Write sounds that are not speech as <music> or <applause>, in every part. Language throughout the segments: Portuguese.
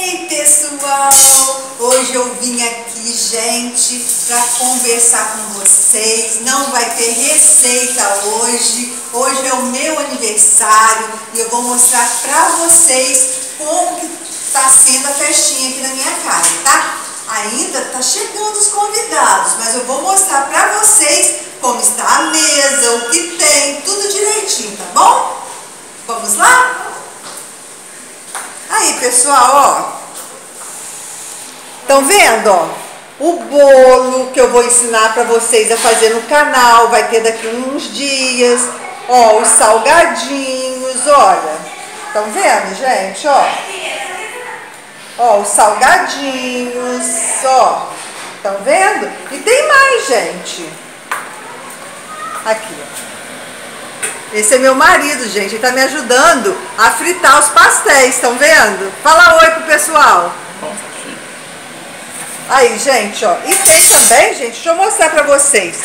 Ei pessoal, hoje eu vim aqui, gente, para conversar com vocês. Não vai ter receita hoje. Hoje é o meu aniversário e eu vou mostrar para vocês como que tá sendo a festinha aqui na minha casa, tá? Ainda tá chegando os convidados, mas eu vou mostrar para vocês como está a mesa, o que tem, tudo direitinho, tá bom? Vamos lá? Aí, pessoal, ó. Estão vendo, ó? O bolo que eu vou ensinar para vocês a fazer no canal, vai ter daqui uns dias. Ó, os salgadinhos, olha. Estão vendo, gente, ó? Ó, os salgadinhos, ó. Estão vendo? E tem mais, gente. Aqui, ó. Esse é meu marido, gente. Ele tá me ajudando a fritar os pastéis, estão vendo? Fala oi pro pessoal. Aí, gente, ó. E tem também, gente, deixa eu mostrar pra vocês.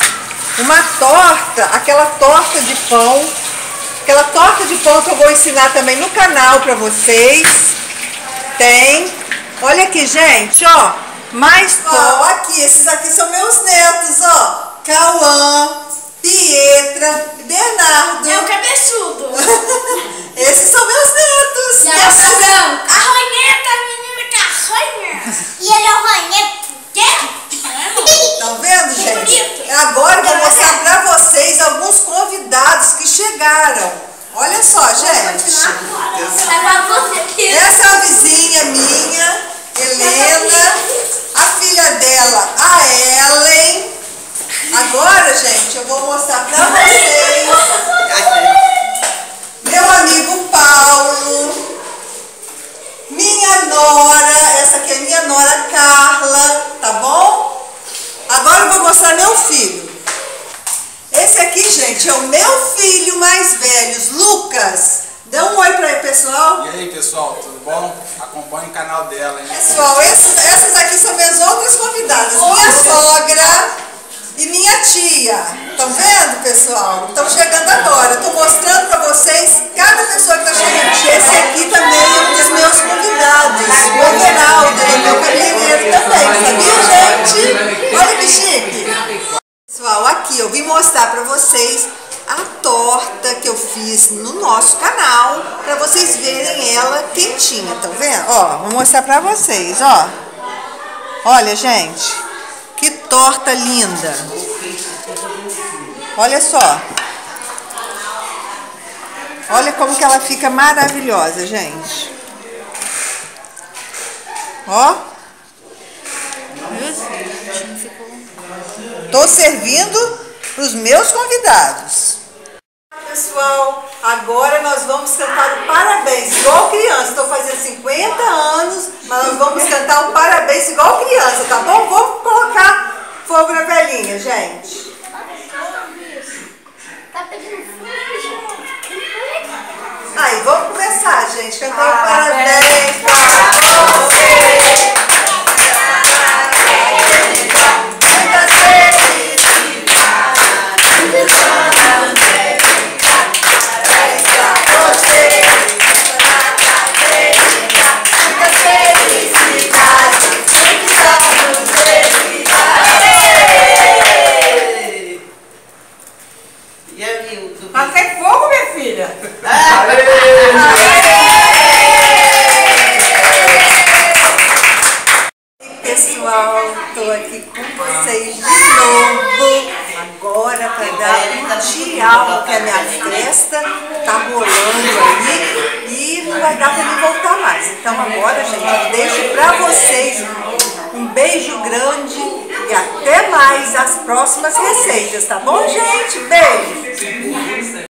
Uma torta, aquela torta de pão. Aquela torta de pão que eu vou ensinar também no canal pra vocês. Tem. Olha aqui, gente, ó. Mais torta. aqui, esses aqui são meus netos, ó. Cauã, Bernardo. É o cabeçudo. <laughs> Esses são meus netos. E a Branca. A Roneta, a menina que arranha. E ele é o Roneta. Quê? Tá vendo, Que gente? bonito. Agora eu vou mostrar pra vocês alguns convidados que chegaram. Olha só, gente. Essa é a vizinha minha, Helena. A filha dela, a Ellen. Agora, gente, eu vou mostrar pra filho. Esse aqui, gente, é o meu filho mais velho, Lucas. Dá um oi pra aí, pessoal. E aí pessoal, tudo bom? Acompanhe o canal dela, hein? Pessoal, esses- essas aqui são minhas outras convidadas. Minha sogra e minha tia. Estão vendo, pessoal? Estão chegando agora. Estou mostrando para vocês cada pessoa que está chegando. Esse aqui Pessoal, aqui eu vim mostrar para vocês a torta que eu fiz no nosso canal, para vocês verem ela quentinha, tá vendo? Ó, vou mostrar para vocês, ó. Olha, gente, que torta linda. Olha só. Olha como que ela fica maravilhosa, gente. Ó. Tô servindo para os meus convidados. Pessoal, agora nós vamos cantar o parabéns, igual criança. Estou fazendo 50 anos, mas nós vamos cantar o parabéns igual criança, tá bom? Vou colocar fogo na velhinha, gente. Tá pedindo Aí, vamos começar, gente. Cantar o parabéns para estou aqui com vocês de novo. Agora para dar um tchau, porque a minha festa tá rolando aí e não vai dar para mim voltar mais. Então agora, gente, eu deixo para vocês um beijo grande e até mais as próximas receitas, tá bom, gente? Beijo!